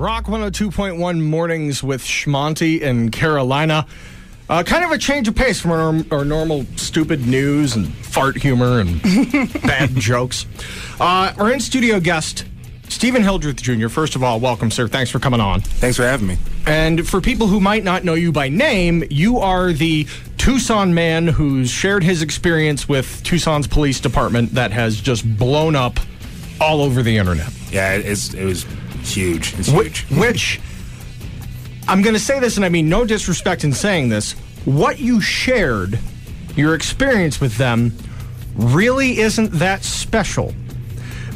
Rock 102.1 mornings with Shmonty in Carolina. Uh, kind of a change of pace from our, our normal stupid news and fart humor and bad jokes. Uh, our in studio guest, Steven Hildreth Jr. First of all, welcome, sir. Thanks for coming on. Thanks for having me. And for people who might not know you by name, you are the Tucson man who's shared his experience with Tucson's police department that has just blown up all over the internet. Yeah, it's, it was huge. It's huge. Which, I'm going to say this, and I mean no disrespect in saying this. What you shared, your experience with them, really isn't that special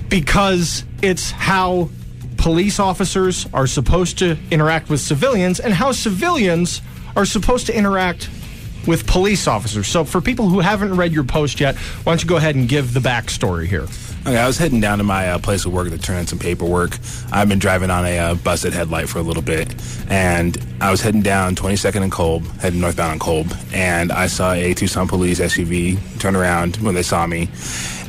because it's how police officers are supposed to interact with civilians and how civilians are supposed to interact with police officers. So, for people who haven't read your post yet, why don't you go ahead and give the backstory here? Okay, I was heading down to my uh, place of work to turn in some paperwork. I've been driving on a uh, busted headlight for a little bit, and I was heading down 22nd and Kolb, heading northbound on Kolb, and I saw a Tucson police SUV turn around when they saw me,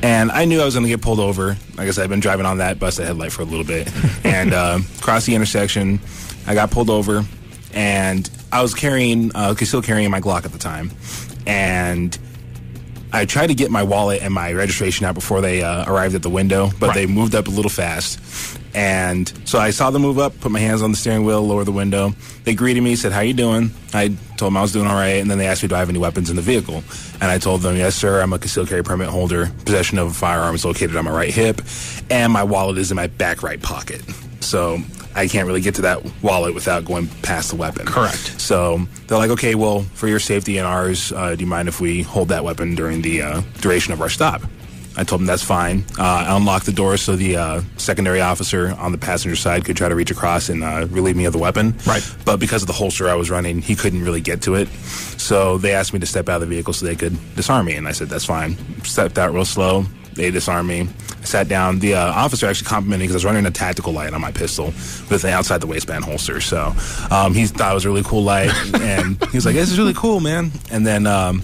and I knew I was going to get pulled over. Like I said, I've been driving on that busted headlight for a little bit, and uh, crossed the intersection. I got pulled over, and I was carrying, uh, still carrying my Glock at the time, and I tried to get my wallet and my registration out before they uh, arrived at the window, but right. they moved up a little fast. And so I saw them move up, put my hands on the steering wheel, lower the window. They greeted me, said, "How you doing?" I told them I was doing all right, and then they asked me, "Do I have any weapons in the vehicle?" And I told them, "Yes, sir. I'm a concealed carry permit holder. Possession of a firearm is located on my right hip, and my wallet is in my back right pocket." So I can't really get to that wallet without going past the weapon. Correct. So they're like, okay, well, for your safety and ours, uh, do you mind if we hold that weapon during the uh, duration of our stop? I told them that's fine. Uh, I unlocked the door so the uh, secondary officer on the passenger side could try to reach across and uh, relieve me of the weapon. Right. But because of the holster I was running, he couldn't really get to it. So they asked me to step out of the vehicle so they could disarm me, and I said that's fine. Stepped out real slow. They disarmed me. I sat down. The uh, officer actually complimented me because I was running a tactical light on my pistol with an outside the waistband holster. So um, he thought it was a really cool light, and he was like, "This is really cool, man." And then um,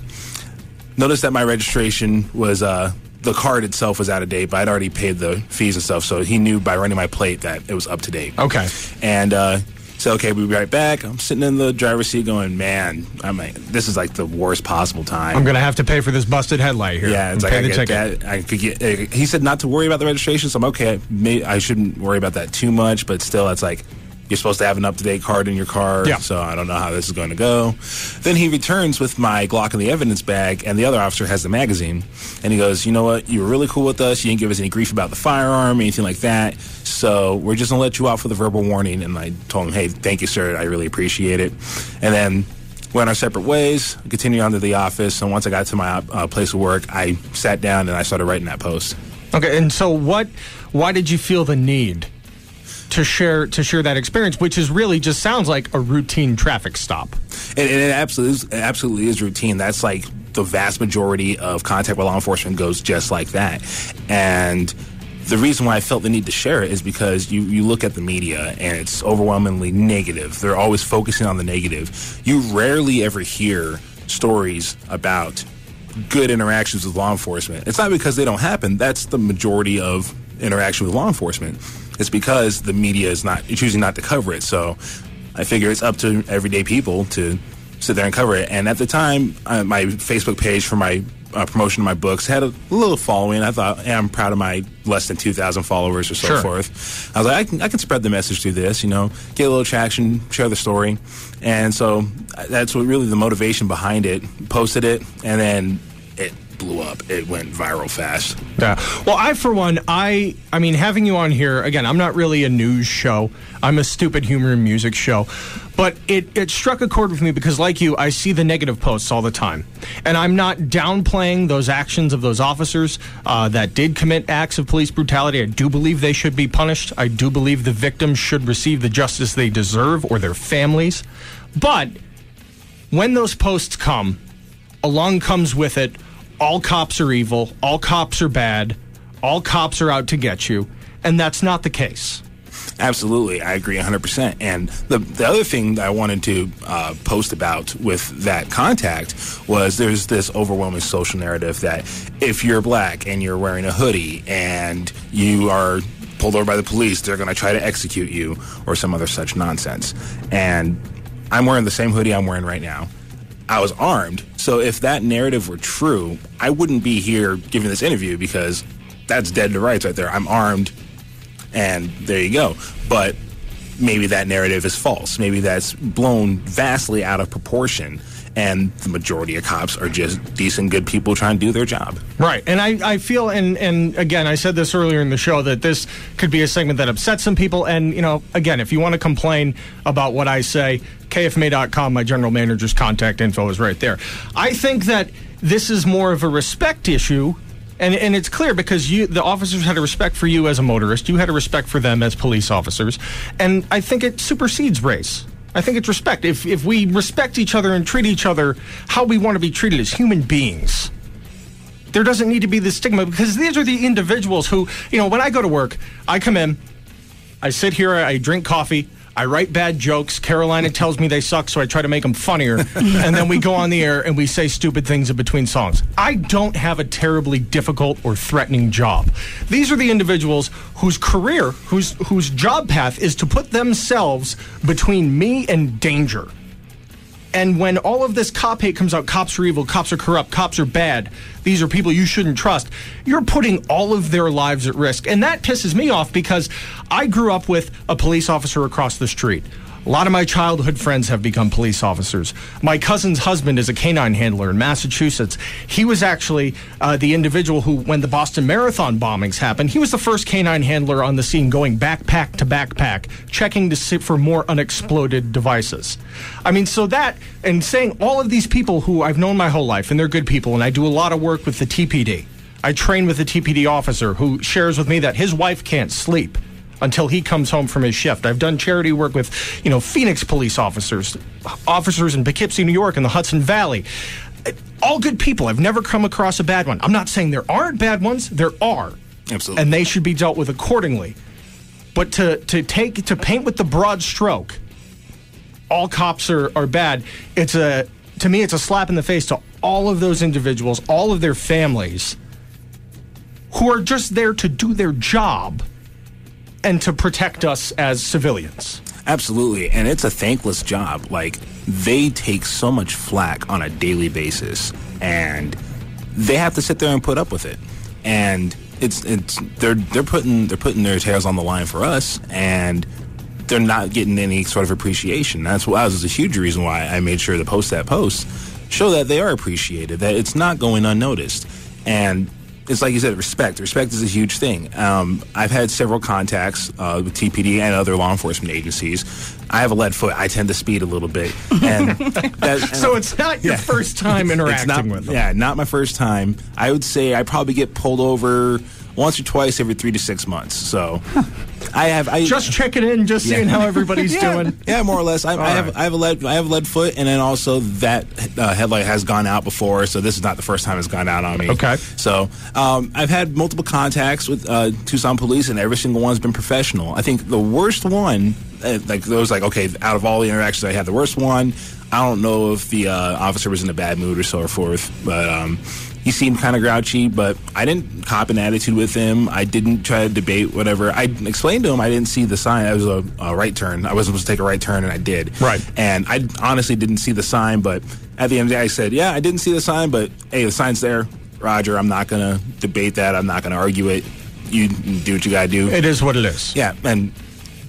noticed that my registration was. Uh, the card itself was out of date, but I'd already paid the fees and stuff, so he knew by running my plate that it was up to date. Okay. And uh, so okay, we'll be right back. I'm sitting in the driver's seat going, man, I mean, this is like the worst possible time. I'm gonna have to pay for this busted headlight here. Yeah, it's like I, get that. I could get. Uh, he said not to worry about the registration, so I'm okay. May, I shouldn't worry about that too much, but still, it's like you're supposed to have an up to date card in your car. Yeah. So I don't know how this is going to go. Then he returns with my Glock in the evidence bag, and the other officer has the magazine. And he goes, You know what? You were really cool with us. You didn't give us any grief about the firearm, anything like that. So we're just going to let you out for the verbal warning. And I told him, Hey, thank you, sir. I really appreciate it. And then went our separate ways, continued on to the office. And once I got to my uh, place of work, I sat down and I started writing that post. Okay. And so what, why did you feel the need? To share to share that experience, which is really just sounds like a routine traffic stop. And, it absolutely it absolutely is routine. That's like the vast majority of contact with law enforcement goes just like that. And the reason why I felt the need to share it is because you, you look at the media and it's overwhelmingly negative. They're always focusing on the negative. You rarely ever hear stories about good interactions with law enforcement. It's not because they don't happen. That's the majority of interaction with law enforcement. It's because the media is not choosing not to cover it. So I figure it's up to everyday people to sit there and cover it. And at the time, uh, my Facebook page for my uh, promotion of my books had a little following. I thought, hey, I'm proud of my less than 2,000 followers or so sure. forth. I was like, I can, I can spread the message through this, you know, get a little traction, share the story. And so uh, that's what really the motivation behind it. Posted it, and then blew up. It went viral fast. Yeah. Well, I for one, I I mean, having you on here again, I'm not really a news show. I'm a stupid humor and music show. But it, it struck a chord with me because, like you, I see the negative posts all the time. And I'm not downplaying those actions of those officers uh, that did commit acts of police brutality. I do believe they should be punished. I do believe the victims should receive the justice they deserve or their families. But when those posts come, along comes with it all cops are evil, all cops are bad, all cops are out to get you, and that's not the case. Absolutely, I agree 100%. And the, the other thing that I wanted to uh, post about with that contact was there's this overwhelming social narrative that if you're black and you're wearing a hoodie and you are pulled over by the police, they're going to try to execute you or some other such nonsense. And I'm wearing the same hoodie I'm wearing right now. I was armed. So if that narrative were true, I wouldn't be here giving this interview because that's dead to rights right there. I'm armed and there you go. But maybe that narrative is false. Maybe that's blown vastly out of proportion and the majority of cops are just decent, good people trying to do their job. Right. And I, I feel, and, and again, I said this earlier in the show, that this could be a segment that upsets some people. And, you know, again, if you want to complain about what I say, kfma.com, my general manager's contact info is right there. I think that this is more of a respect issue and and it's clear because you the officers had a respect for you as a motorist, you had a respect for them as police officers, and I think it supersedes race. I think it's respect. If if we respect each other and treat each other how we want to be treated as human beings, there doesn't need to be the stigma because these are the individuals who, you know, when I go to work, I come in, I sit here, I drink coffee, I write bad jokes. Carolina tells me they suck, so I try to make them funnier. and then we go on the air and we say stupid things in between songs. I don't have a terribly difficult or threatening job. These are the individuals whose career, whose whose job path is to put themselves between me and danger. And when all of this cop hate comes out, cops are evil, cops are corrupt, cops are bad, these are people you shouldn't trust, you're putting all of their lives at risk. And that pisses me off because I grew up with a police officer across the street. A lot of my childhood friends have become police officers. My cousin's husband is a canine handler in Massachusetts. He was actually uh, the individual who, when the Boston Marathon bombings happened, he was the first canine handler on the scene going backpack to backpack, checking to see for more unexploded devices. I mean, so that, and saying all of these people who I've known my whole life, and they're good people, and I do a lot of work with the TPD. I train with a TPD officer who shares with me that his wife can't sleep until he comes home from his shift. I've done charity work with, you know, Phoenix police officers, officers in Poughkeepsie, New York, in the Hudson Valley. All good people. I've never come across a bad one. I'm not saying there aren't bad ones. There are. Absolutely. And they should be dealt with accordingly. But to, to take to paint with the broad stroke, all cops are, are bad. It's a to me it's a slap in the face to all of those individuals, all of their families who are just there to do their job and to protect us as civilians. Absolutely. And it's a thankless job. Like, they take so much flack on a daily basis, and they have to sit there and put up with it. And it's it's they're they're putting they're putting their tails on the line for us, and they're not getting any sort of appreciation. That's why that was a huge reason why I made sure to post that post, show that they are appreciated, that it's not going unnoticed, and it's like you said, respect. Respect is a huge thing. Um, I've had several contacts uh, with TPD and other law enforcement agencies. I have a lead foot. I tend to speed a little bit, and that, so it's not your yeah. first time interacting not, with them. Yeah, not my first time. I would say I probably get pulled over once or twice every three to six months. So I have I just checking in, just yeah. seeing how everybody's yeah. doing. Yeah, more or less. I, I have right. I have a lead I have a lead foot, and then also that uh, headlight has gone out before, so this is not the first time it's gone out on me. Okay. So um, I've had multiple contacts with uh, Tucson police, and every single one's been professional. I think the worst one, uh, like those, like okay, out of all the interactions I had, the worst one. I don't know if the uh, officer was in a bad mood or so forth, but um, he seemed kind of grouchy, but I didn't cop an attitude with him. I didn't try to debate whatever. I explained to him I didn't see the sign. It was a, a, right turn. I wasn't supposed to take a right turn, and I did. Right. And I honestly didn't see the sign, but at the end of the day, I said, "Yeah, I didn't see the sign, but hey, the sign's there, Roger. I'm not gonna debate that. I'm not gonna argue it. You do what you gotta do. It is what it is. Yeah, and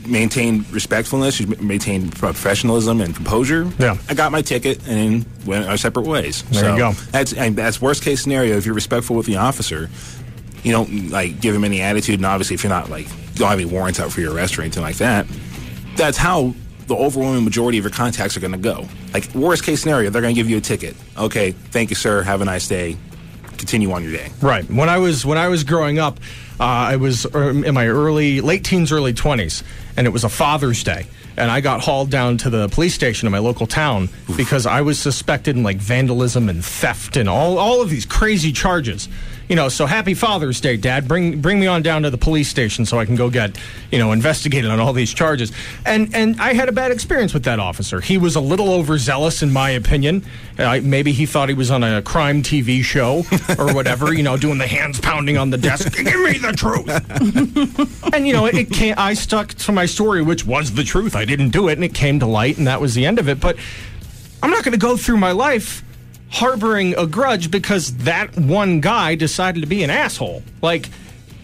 maintain respectfulness, you maintain professionalism and composure. Yeah. I got my ticket and went our separate ways. There so you go. That's that's worst case scenario. If you're respectful with the officer, you don't like give him any attitude, and obviously if you're not like don't have any warrants out for your arrest or anything like that, that's how the overwhelming majority of your contacts are going to go. Like worst case scenario, they're going to give you a ticket. Okay, thank you, sir. Have a nice day. Continue on your day. Right. When I was when I was growing up, uh, I was um, in my early late teens, early twenties, and it was a Father's Day and I got hauled down to the police station in my local town because I was suspected in like vandalism and theft and all, all of these crazy charges. You know, so happy Father's Day, Dad. Bring bring me on down to the police station so I can go get, you know, investigated on all these charges. And and I had a bad experience with that officer. He was a little overzealous, in my opinion. Uh, maybe he thought he was on a crime TV show or whatever. you know, doing the hands pounding on the desk. Give me the truth. and you know, it came. I stuck to my story, which was the truth. I didn't do it, and it came to light, and that was the end of it. But I'm not going to go through my life harboring a grudge because that one guy decided to be an asshole. Like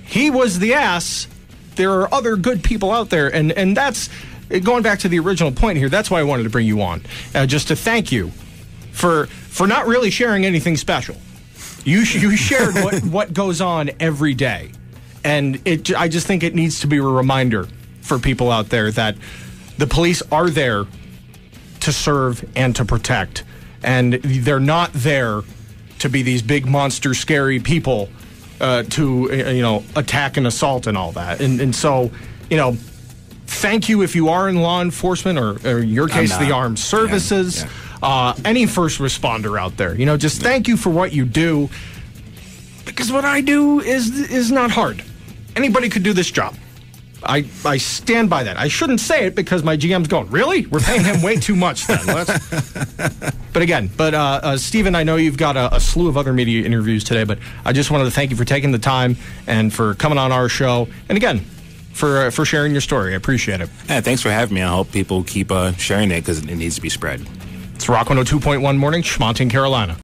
he was the ass. There are other good people out there, and and that's going back to the original point here. That's why I wanted to bring you on, uh, just to thank you for for not really sharing anything special. You you shared what what goes on every day, and it. I just think it needs to be a reminder for people out there that the police are there to serve and to protect, and they're not there to be these big monster, scary people uh, to uh, you know attack and assault and all that. And and so you know. Thank you if you are in law enforcement or, or in your case, the armed services. Yeah, yeah uh, any first responder out there. You know, just thank you for what you do because what I do is is not hard. Anybody could do this job. I, I stand by that. I shouldn't say it because my GM's going, really? We're paying him way too much then. but again, but uh, uh, Steven, I know you've got a, a, slew of other media interviews today, but I just wanted to thank you for taking the time and for coming on our show. And again, for uh, for sharing your story. I appreciate it. Yeah, thanks for having me. I hope people keep uh, sharing it because it needs to be spread. It's Rock 102.1 Morning, Schmonton, Carolina.